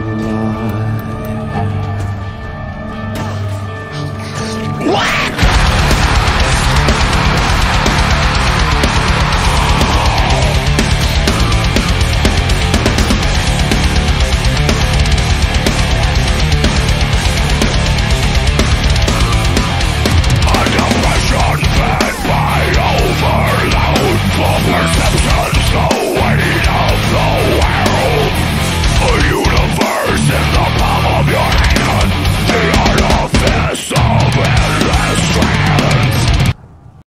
July.